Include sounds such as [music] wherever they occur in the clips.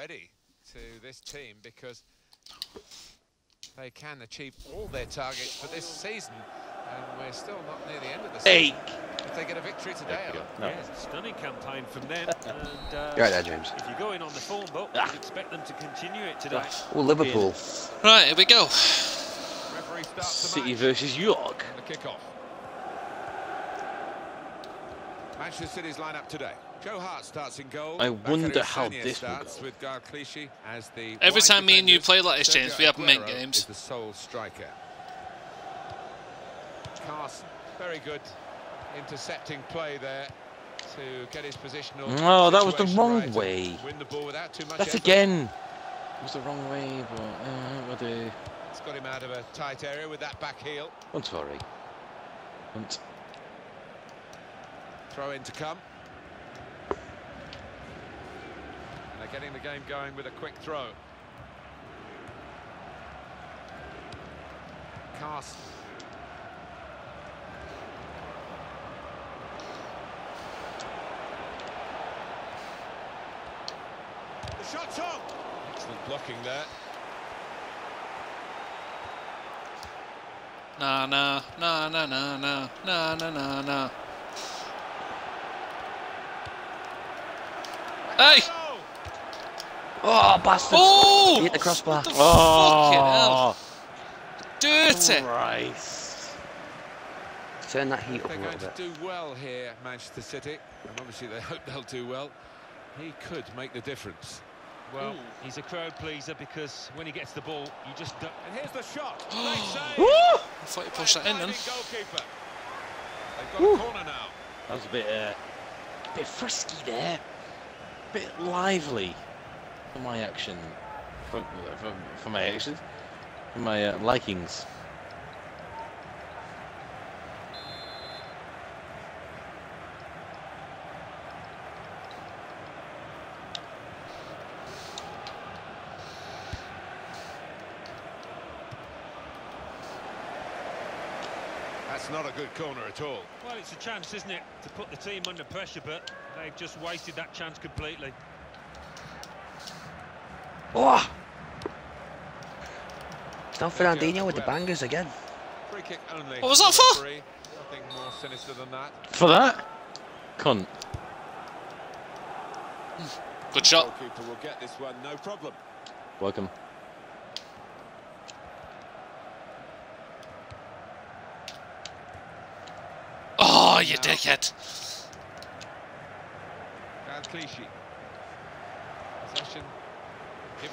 ready to this team because they can achieve all their targets for this season, and we're still not near the end of the season. Hey. If they get a victory today, No. Yes, stunning campaign from them. [laughs] and, uh, You're right there, James. If you're going on the form book, Ah. you'd expect them to continue it today. Oh, Liverpool. Right, here we go. Referee starts the City match versus York. and the kick-off. Manchester City's lineup today. Joe Hart starts in goal. I wonder how this will go. with Gal as the Every time me and you play like this, James, Sergio we have mint games. Is the sole striker. Carson, very good intercepting play there to get his positional. No, that was the wrong right way. Win the ball without too much That effort. again. It was the wrong way, but uh, what do? It's got him out of a tight area with that back heel. I'm sorry. Hunt. Throw in to come. And they're getting the game going with a quick throw. Carson. The shot's on. Excellent blocking there. Nah, nah, nah, nah, nah, nah, nah, nah, nah, nah. Hey! Oh! Oh, bastard! Oh! He hit the crossbar. What the fucking hell? Oh, Dirty! Christ. Turn that heat up They're going to do well here, Manchester City, and obviously they hope they'll do well. He could make the difference. Well, he's a crowd pleaser because when he gets the ball, you just don't. And here's the shot. [gasps] Great save. Woo! I thought you pushed that in then. Diving goalkeeper. They've got a corner now. That was a bit, uh, bit frisky there. Bit lively for my action. For, for, for my actions. For my uh, likings. That's not a good corner at all. Well, it's a chance, isn't it, to put the team under pressure, but they've just wasted that chance completely. Oh! It's not Fernandinho with the bangers again. Free kick only. What was that for? Nothing more sinister than that. For that? Cunt. Good shot. Goalkeeper will get this one, no problem. Welcome. Oh, you dickhead. Gal Clichy. Possession.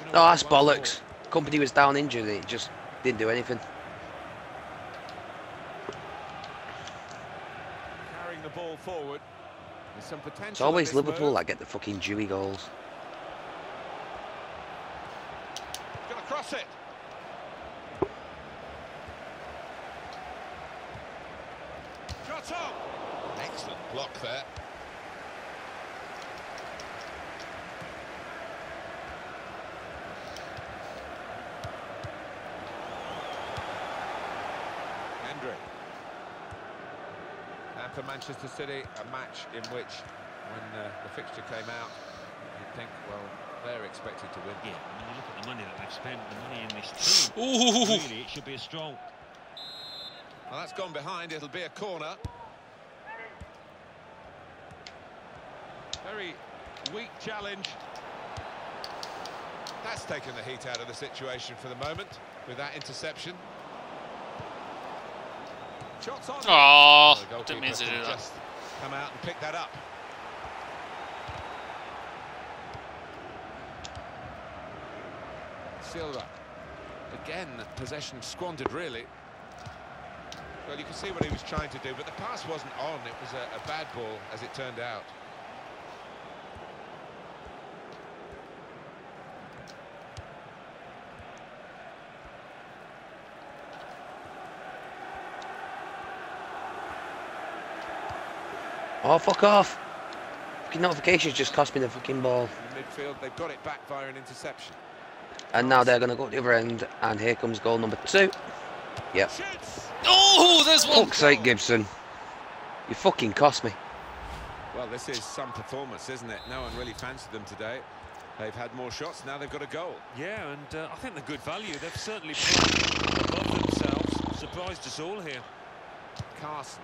Oh, that's bollocks. Kompany was down injured and it just didn't do anything. Carrying the ball forward. There's some potential. It's always Liverpool that get the fucking Dewey goals. Gonna cross it. Shot on. Excellent block there. Hendry. And for Manchester City, a match in which, when uh, the fixture came out, you'd think, well, they're expected to win. Yeah, when you look at the money that they've spent, the money in this team, Ooh. really, it should be a stroll. Well, that's gone behind. It'll be a corner. Very weak challenge. That's taken the heat out of the situation for the moment with that interception. Shots on. Oh, The didn't mean to do that. come out and pick that up. Silva. Again, possession squandered, really. Well, you can see what he was trying to do, but the pass wasn't on. It was a, a bad ball, as it turned out. Oh, fuck off. Fucking notifications just cost me the fucking ball. In the midfield, they've got it back via an interception. And now they're going to go to the other end. And here comes goal number two. Yep. Oh, there's one. Fuck's sake, Gibson. You fucking cost me. Well, this is some performance, isn't it? No one really fancied them today. They've had more shots, now they've got a goal. Yeah, and uh, I think they're good value. They've certainly played above themselves. Surprised us all here. Carson.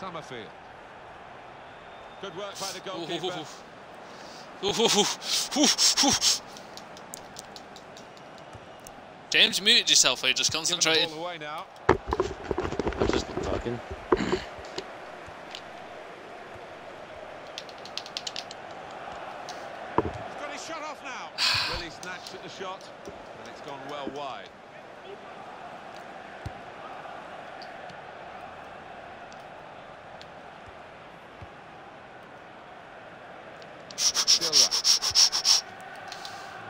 Summerfield. Good work by the Ooh, ooh, goalkeeper. ooh, ooh. Ooh, ooh, ooh, ooh, ooh. James, you muted yourself. Are you just Giving the concentrating? away now. I'm just talking. He's got his shot off now. [sighs] Really snatched at the shot, and it's gone well wide. Silva.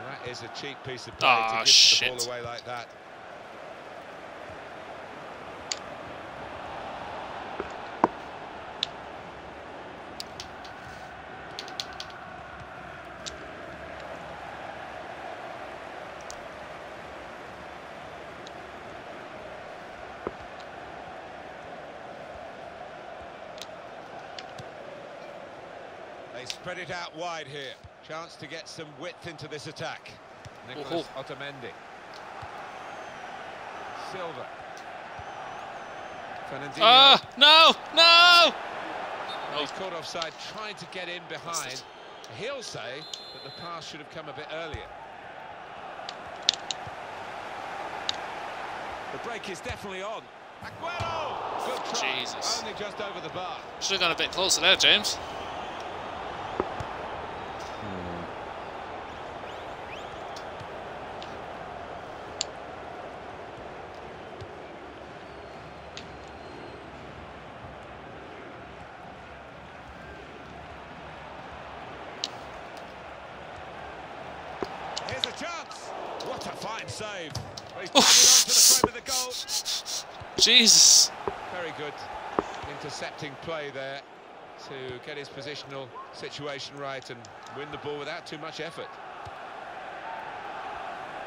That is a cheap piece of play Ah, to give the shit. ball away like that. They spread it out wide here. Chance to get some width into this attack. Nicholas Otamendi. Silva. Fernandinho. Ah, no, no! Well, He's caught offside, trying to get in behind. He'll say that the pass should have come a bit earlier. The break is definitely on. Aguero! Good try. Jesus. Only just over the bar. Should have gone a bit closer there, James. Here's a chance. What a fine save. Well, He's putting it onto the frame of the goal. Jesus. Very good intercepting play there to get his positional situation right and win the ball without too much effort.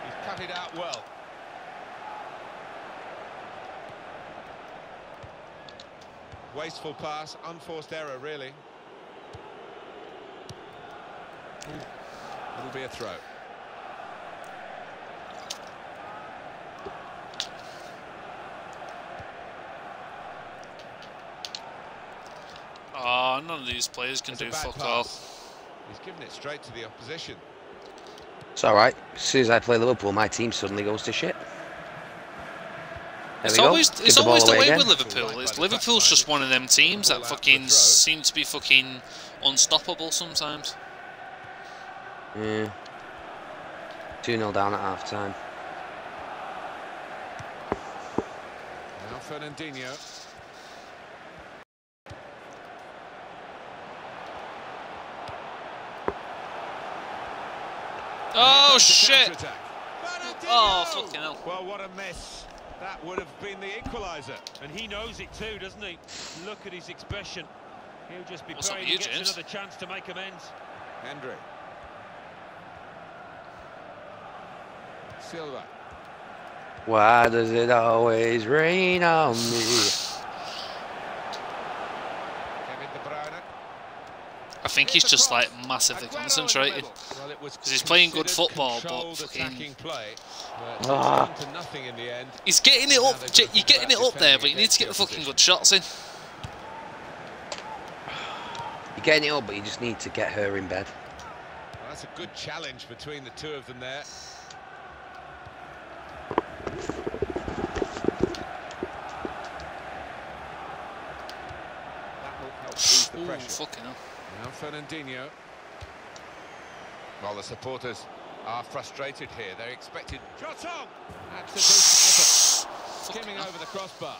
He's cut it out well. Wasteful pass, unforced error really. It'll be a throw. None of these players can It's do fuck all. pass. He's given it straight to the opposition. It's alright. As soon as I play Liverpool, my team suddenly goes to shit. There It's always it's the always the way again. with Liverpool. It's Liverpool's just one of them teams that fucking seem to be fucking unstoppable sometimes. Yeah. 2 0 down at half time. Now Fernandinho. Oh shit! Oh fucking hell! Well, what a miss. That would have been the equaliser. And he knows it too, doesn't he? Look at his expression. He'll just be What's up praying with he gets James? another chance to make amends. Hendry. Silva. Why does it always rain on me? Kevin De Bruyne. I think he's just like massively Aguero in the concentrated. middle. Well, it was 'Cause he's playing good football, but fucking- attacking play. But it's Ah. come to nothing in the end. He's getting it up. they've J- got to You're getting it up there, but you need to get the fucking good shots in. You're getting it up, but you just need to get her in bed. Well, that's a good challenge between the two of them there. That will help ease the Ooh, pressure. fucking hell. Now Fernandinho. Well, the supporters are frustrated here. They're expected. Shot on! That's a decent effort. Skimming over the crossbar.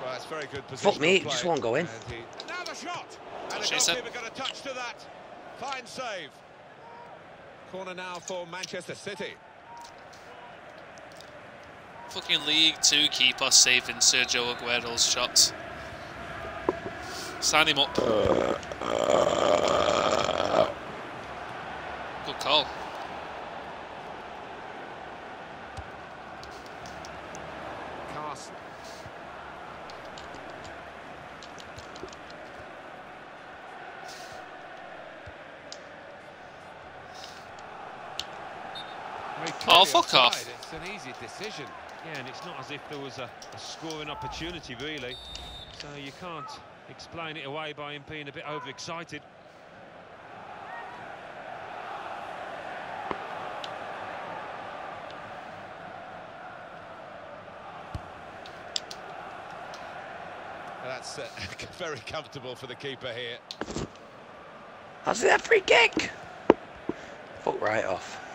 Well, that's very good position. Fuck me, just won't go in. Now the shot! And What the goalkeeper got a touch to that. Fine save. Corner now for Manchester City. Fucking League 2 keeper saving Sergio Aguero's shots. Sign him up. Uh, uh. Good call. Very clearly fuck off. It's an easy decision. Yeah, and it's not as if there was a, a scoring opportunity, really. So you can't explain it away by him being a bit overexcited. That's uh, [laughs] very comfortable for the keeper here. How's that free kick? Fuck right off.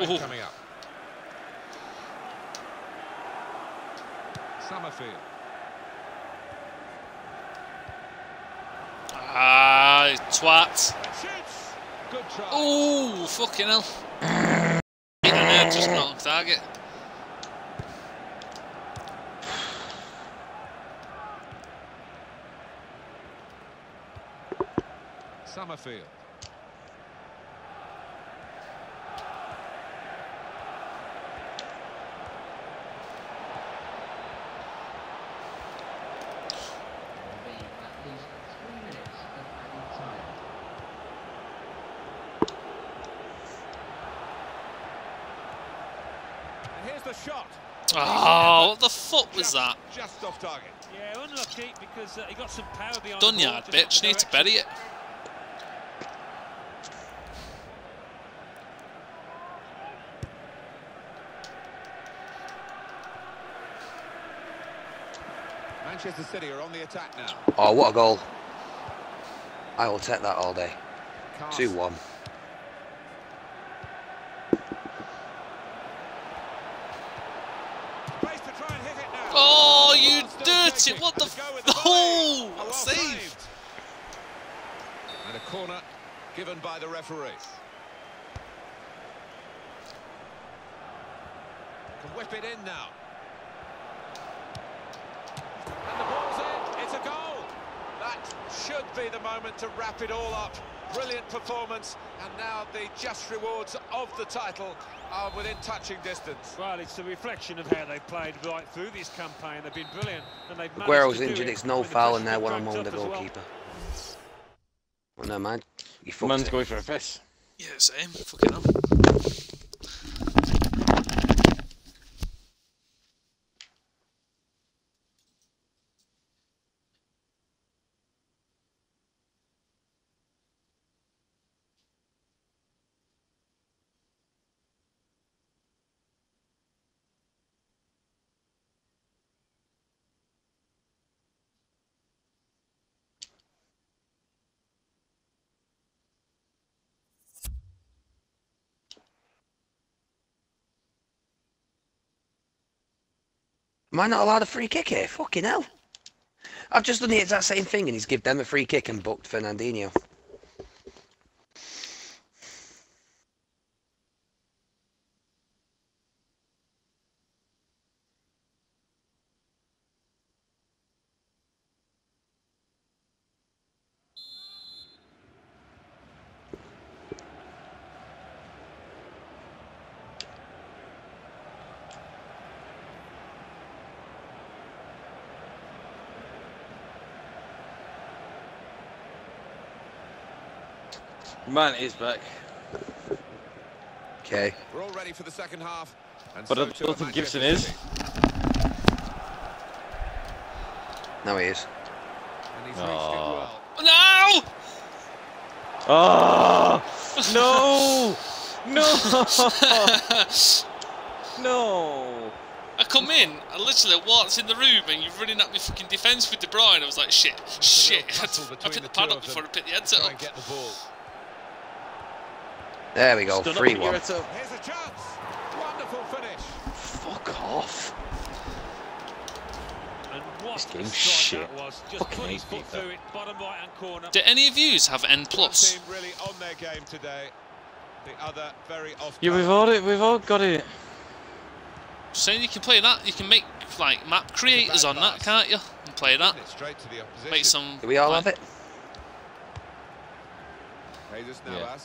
Ooh. coming up. Summerfield. Ah, twat. Shoots. Good try. Ooh, fucking hell. Just not on target. Summerfield. Oh, what the fuck was that? Just off target. Yeah, unlucky because uh, he got some power behind Dunyard, bitch, need to bury it. Manchester City are on the attack now. Oh, what a goal. I will take that all day. 2-1. Dirty! What the? The oh, well save! saved. And a corner given by the referee. Can whip it in now. And the ball's in. It's a goal. That should be the moment to wrap it all up. Brilliant performance, and now the just rewards of the title are within touching distance. Well, it's a reflection of how they've played right through this campaign. They've been brilliant, and they've managed Aguero's to injured, it it's no foul and in there got when I'm on the up as well. goalkeeper. Oh no, man. You fucked Man's it. going for a piss. Yeah, same. Fucking hell. Am I not allowed a free kick here? Fucking hell. I've just done the exact same thing and he's give them a free kick and booked Fernandinho. Man is back. Okay. We're all ready for the second half. And But so I too don't think Gibson is. City. Now he is. And he's reached ah. well. No! Oh no! [laughs] No! no! I come in, I literally walked in the room and you're running at me fucking defence with De Bruyne. I was like, shit, shit. [laughs] I tussle picked between the the pad two up of before I them. picked the headset Try up. A chance. Wonderful finish. Fuck off. And what This a game's shit. was. Just Fucking put his hate foot FIFA. it, right. Do any of yous have N plus? really on their game today. The other very off. Yeah, we've all it. We've all got it. Saying you can play that, you can make like map creators on that, can't you? And play that. Straight to the opposition. Make some. Do we all like, have it? Jesus Yeah.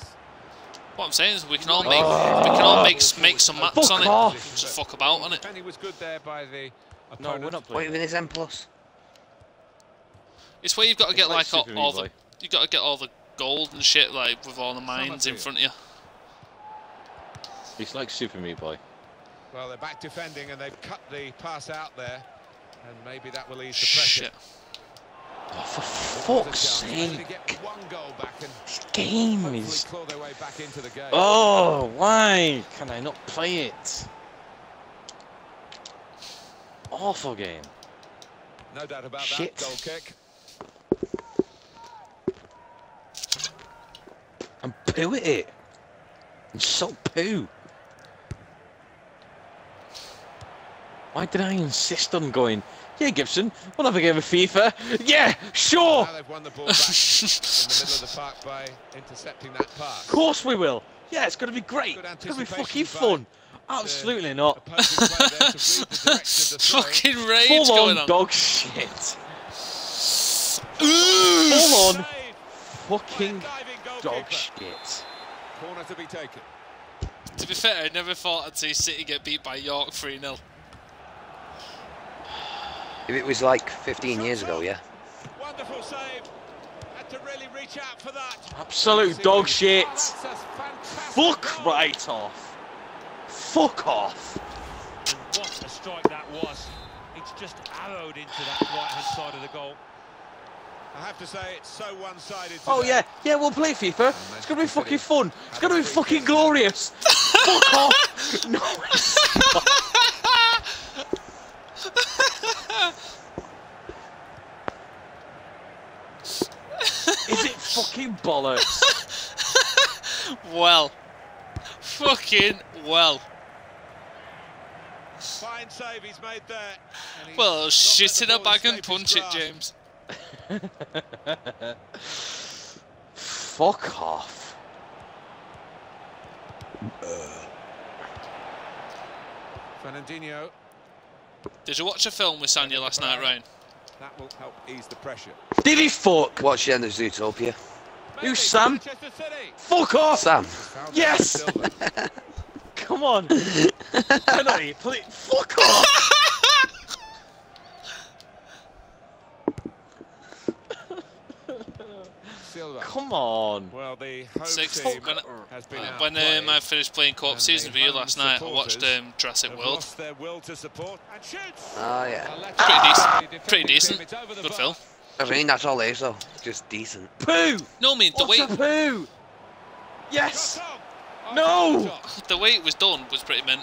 Navas. What I'm saying is we can all make we can all make make some maps Fuck on it. off. Just fuck about on it. Defending was good there by the No, we're not What playing. even is M plus? It's where you've got to get like like, all, all the Boy. you got to get all the gold and shit like with all the mines in front of you. It's like Super Meat Boy. Well, they're back defending and they've cut the pass out there. And maybe that will ease the pressure. Shit. Oh, for There was a fuck's chance. Maybe to sake. get one goal back and This game is. claw their way back into the game. Oh, why can I not play it? Awful game. No doubt about Shit. that goal kick. I'm poo at it. I'm so poo. Why did I insist on going? Yeah, Gibson, we'll have a game of FIFA. Yeah, sure. Now they've won the ball back in the middle of the park by intercepting that pass. Of course we will. Yeah, it's going to be great. It's going to be fucking fun. Uh, Absolutely not. Opposing player there to read the [laughs] direction of the [laughs] throw. Fucking rage Full going on on. dog shit. Ooh. Full on Save fucking by a diving dog shit. Corner to be taken. To be fair, I never thought I'd see City get beat by York 3 0. If it was like 15 years ago, yeah. Wonderful save. Had to really reach out for that. Absolute dog shit. That's a fantastic Fuck goal. right off. Fuck off. And what a strike that was. It's just arrowed into that right-hand side of the goal. I have to say, it's so one-sided. Oh yeah, yeah, we'll play FIFA. It's gonna be fucking fun. It's gonna be fucking glorious. Fuck off. [laughs] No, it's not. Is it fucking bollocks? [laughs] Well. Fucking well. Fine save he's made there. and he's Well, shit in a bag and punch it. James. [laughs] Fuck off. Fernandinho, Did you watch a film with Sanya last night, Ryan? That will help ease the pressure. Did he fuck? Watch the end of Zootopia. Maybe Sam? Fuck off! Sam. Yes! [laughs] Come on. [laughs] Penalty, please. Fuck off! [laughs] Silva. Come on. Well, the home Six. team When, has been uh, when um, I finished playing co-op season the with you last night, I watched supporters um, Jurassic have World. their will to support and shoots. Oh, yeah. Well, Pretty see decent. Pretty decent. It's over the Good bar. film. I mean, that's all it is, though. Just decent. Poo! No, I mean the What's way a poo? Yes! No! Oh, [laughs] the way it was done was pretty mint.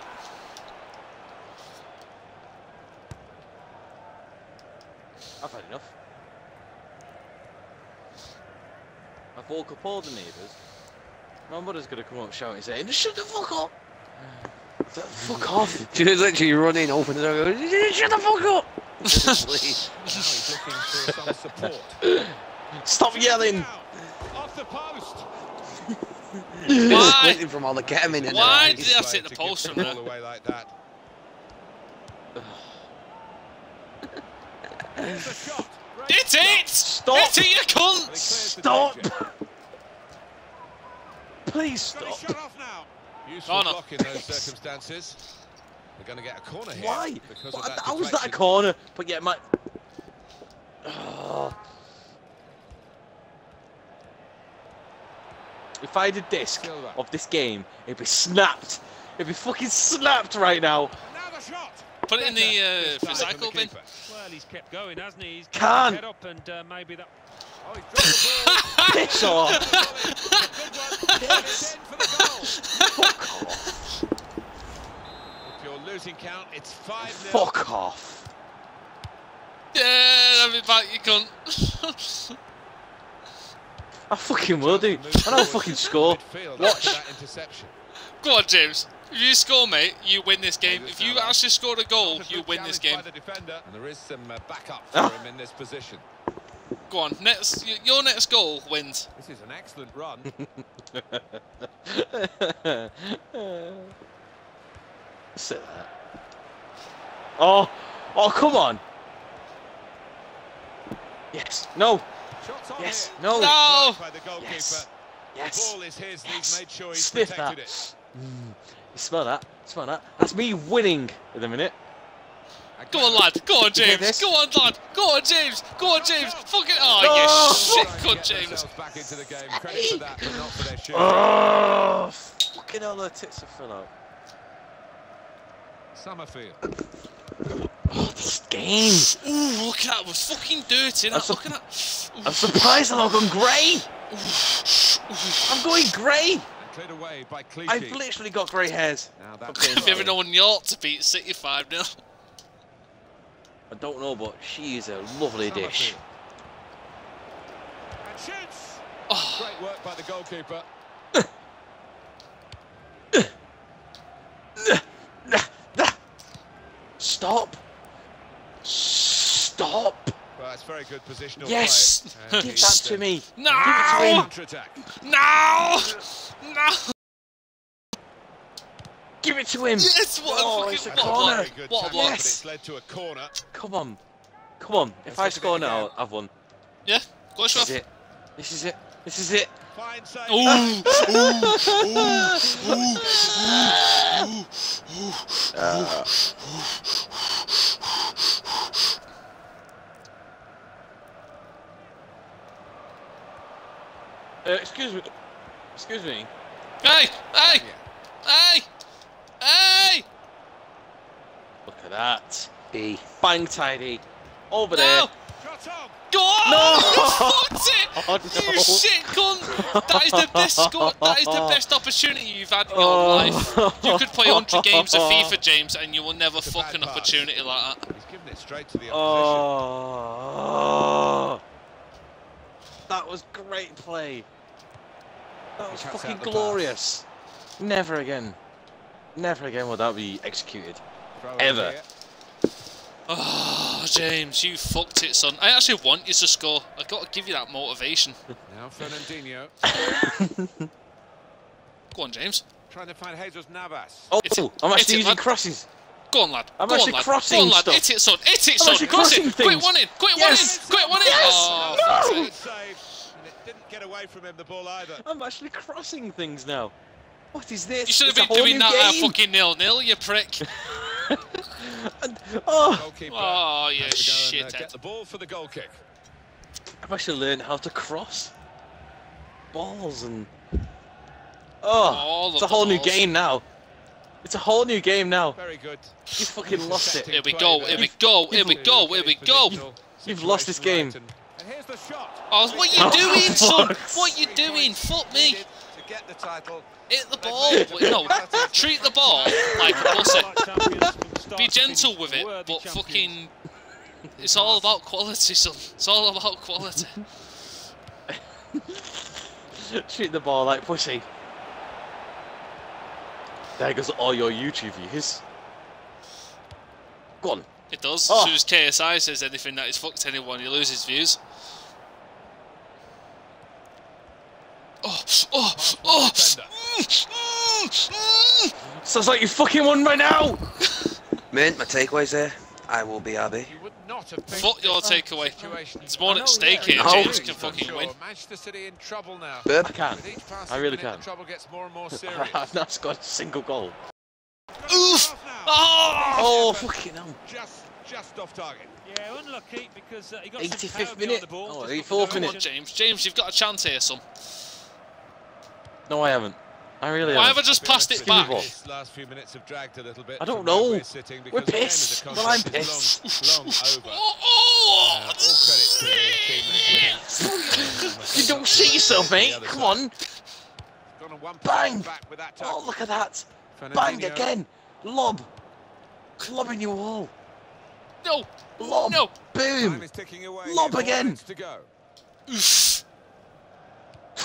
I've had enough. I've woke up all the neighbours. My mother's gonna come up shouting saying, Shut the fuck up! [sighs] Shut the fuck off! [laughs] She was literally running, open the door, going, shut the fuck up! Please. Now he's looking for some support. Stop yelling! [laughs] Off the post. Why? Squinting from all the ketamine in Why did. I Play take the to post from there? away like that. Here's the shot. Great Hit stop. it! Stop! Hit it, you But he cunt! Stop! Please Got his stop! shot off now. Useful Corner. block in those circumstances. We're going to get a corner here. Why? Because What- of that How was that a corner? But yeah, my. Oh. If I had a disc of this game, it'd be snapped. It'd be fucking snapped right now. Now the shot. Put it in the uh, this time from recycle bin. keeper. Well, he's kept going, hasn't he? He's kept Can. his head up and uh, maybe that... Oh, he's dropped the ball. [laughs] Piss off! Good. It's in for the goal. Fuck off! If you're losing count, it's 5 0. Fuck off! Yeah, have it back, you cunt. I fucking will do. And I'll fucking score. Watch. That interception. Go on, James. If you score, mate, you win this game. If you actually score a goal, you win this game. the defender, and there is some uh, backup for Ah. him in this position. Go on, next, your next goal wins. This is an excellent run. [laughs] Sit there. Oh! Oh, come on! Yes! No! On Yes! here. No! No! By the goalkeeper. Yes. Yes. The ball is his, Yes. he's made sure he's Sniff protected that. it. Mm. You smell that? Smell that? That's me winning in a minute. And Go on, lad. Go on, James. this? Go on, lad. Go on, James. Go on, James. Fucking. Ah, oh, Oh! you shit, Trying to James. themselves back into the game. Credit for that, but not for their shooting. Oh, fucking hell, her tits are full out. Summerfield. Oh, this game. Ooh, look at that. It was fucking dirty. That. That's Look at that. I'm surprised I'm not going grey. I'm going grey. And cleared away by Clichy. I've literally got grey hairs. Now that's Okay. Have you ever known York to beat City 5 0? I don't know, but she is a lovely dish. And shoots. Oh, Great work by the goalkeeper. [laughs] Stop. Stop. Well, that's very good positional Yes. play. And Give that to uh, me. no! Counter-attack. No! No! Give it to him. Yes, what Oh, a it's a fucking. What a corner. block. Very What a tackle, block. but Yes. it's led to a corner. Come on. Come on. If Let's I score now, again. I've won. Yeah, go This is it. This is it. This is it. Fine save. Ooh, Uh, excuse me. Excuse me. Hey! Hey! Yeah. Hey! Hey! Look at that. E. Bang tidy. Over No! there. Shot on. Go on! No! [laughs] You fucked it! [laughs] Oh, You shit cunt! That is the best score. That is the [laughs] best opportunity you've had in your Oh. life. You could play 100 games of FIFA, James, and you will never It's fuck an pass. opportunity like that. He's given it straight to the opposition. Oh. That was great play. Oh, that was fucking out the pass. glorious. Never again. Never again will that be executed. Throw Ever. here. Oh, James, you fucked it, son. I actually want you to score. I've got to give you that motivation. [laughs] Now Fernandinho [laughs] Go on, James. trying to find Jesus Navas. Oh, It's a- I'm actually a- using lad. crosses. Go on, lad. I'm Go on, actually lad. crossing Go on, lad. stuff. Hit it, son. Hit it, I'm son. actually Cross crossing it. Quick things. one in. Quick Yes. one in. Quick one in. Yes. Oh, No. fuck's Good sake. save, and it didn't get away from him, the ball either. I'm actually crossing things now. What is this? You should have It's a been doing new that at game. fucking nil-nil, you prick. [laughs] And- oh, Oh, you has to and, uh, get the ball for the goal kick. I've actually learned how to cross balls and. Oh, All it's a whole the new game now. It's a whole new game now. Very good. You fucking lost it. Here we go, here we go, here we go, here we go. You've lost this game. And here's the shot. Oh, what you Oh, doing, son? fuck's What you doing? Fuck me. To get the title. Hit the ball. No, [laughs] treat the ball like a pussy. Be gentle with it, but fucking. It's all about quality, son. It's all about quality. [laughs] Shoot the ball like pussy. There goes all your YouTube views. Go on. It does. Oh. As soon as KSI says anything that is fucked anyone, he loses views. Oh, oh, oh! Defender. Sounds like you fucking won right now! Mint, my takeaways there. I will be RB. You would not have picked Fuck your this takeaway. situation. There's more I know, at stake yeah. here. No. James can I'm fucking sure. win. Manchester City in trouble now. I Burp. can. With each passing I really minute, can. The trouble gets more and more [laughs] serious. I've not scored a single goal. Oof! Oh! Oh, fucking hell. Just, just off target. Yeah, unlucky because uh, he got 85th some power behind minute. the ball. Oh, just 84th got the Come minute. on, direction. James. James, you've got a chance here, son. No, I haven't. I really Why have I haven't. just passed it back? last few minutes have dragged a little bit. I don't know. We're, sitting We're because the game as a pissed. Well, I'm pissed. Long, long over. [laughs] Oh, Uh, oh! [laughs] all credit to the team. You don't shit yourself, mate. Come on. On Bang. back with that Oh, look at that. Bang again. Lob. Lobbing you all. No! Lob. No! Boom. is ticking away. Lob again. To go. Oof!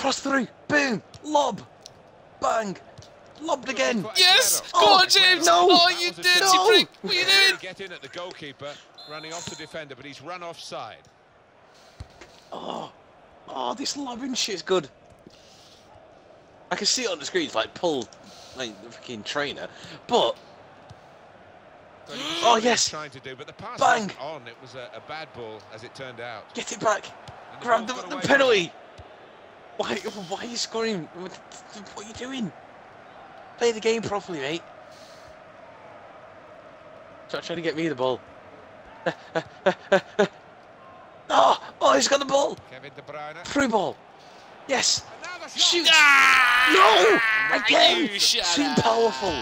Cross through. Boom. Lob. Bang. Lobbed again. Yes! clever. Go Oh, on, James! no. Oh, you was a dirty. No. prick! What are you doing? Get in at the goalkeeper, running off the defender, but he's run offside. Oh. Oh, this lobbing shit's good. I can see it on the screen. It's like pull, like the fucking trainer. But So you can see Oh, yes. Trying to do, but the pass Bang. on. It was a, a bad ball, as it turned out. get it back. And Grab the, ball's the away from penalty. Why, why are you scoring? What, what are you doing? Play the game properly, mate. Stop trying to get me the ball. [laughs] oh, oh, he's got the ball. Kevin De Bruyne. Through ball. Yes. And now the shot. Shoot. Ah! No! Again! Too powerful.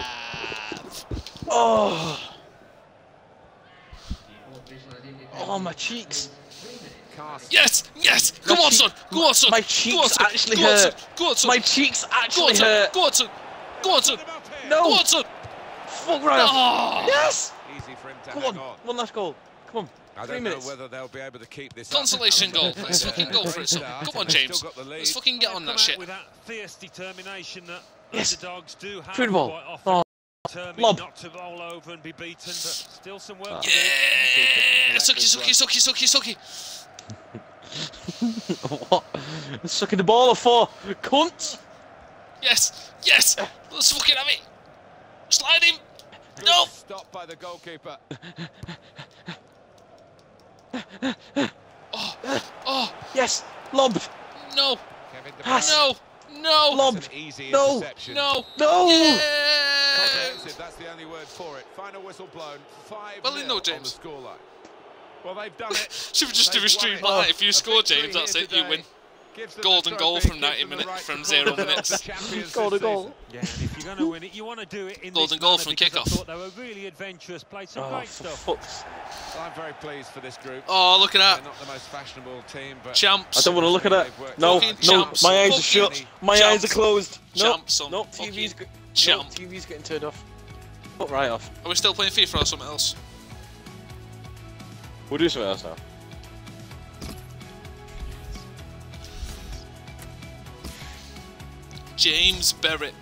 Oh, oh, my cheeks. Cast. Yes, yes! Come on, son! Go on, son! my Go on, son! actually Go on, son! hurt. Go on, son! My cheeks Go actually on, son! hurt. Go on, son! Go on, son! Put him up here. No. Go on, son! Fuck right off. Oh! Yes. Easy for him to Come on. on. One last goal. Come on. I Three don't know minutes. whether they'll be able to keep this. Consolation goal. [laughs] Let's fucking go for it, son. Come on, James. still got the lead. Let's fucking get on that shit. With that fierce determination that Yes. underdogs do have Through ball. quite often. Oh. Lob. not to roll over and be beaten, but still some work Ah. to do. Yeah! Sucky, sucky, sucky, sucky, sucky. What? I'm Sucking the ball for cunt. Yes! Yes! Let's fucking have it! Slide him! Good No! Stop by the goalkeeper. Oh! oh. Yes. Lob. No! Pass. No! No! Lob. Easy No. No! No. Yes! That's the only word for it. Final whistle blown. Five Well, they know, nil on the James. scoreline. Well, they've done it. [laughs] Should we just do a They've stream won it. like that? If you A score, James, that's here it, you win. Gives them the Golden goal from 90 minutes, right from [laughs] zero minutes. the [laughs] champions Golden goal. Yeah, and if you're going to win it, you want to do it in Golden this goal from because I kickoff. thought they were really adventurous, played some Oh, great for stuff. fuck's. I'm very pleased for this group. Oh, look at They're that. not the most fashionable team, but I don't want to look at that. No, no. champs. My eyes are Fucking shut. My eyes are closed. No. Champs, son. No. Fucking TV's. go- No. TV's getting turned off. Put right off. Are we still playing FIFA or something else? We'll do something else now. James Berrett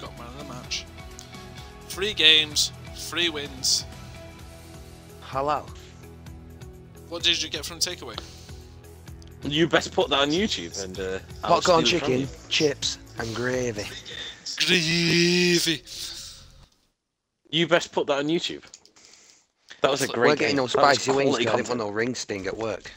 got man of the match. Three games, three wins. Halal. What did you get from takeaway? You best put that on YouTube and. Uh, I'll Popcorn steal it from chicken, chips, and gravy. Gravy. You best put that on YouTube. That was a great. We're getting game. That was spicy wings. I didn't want no ring sting at work.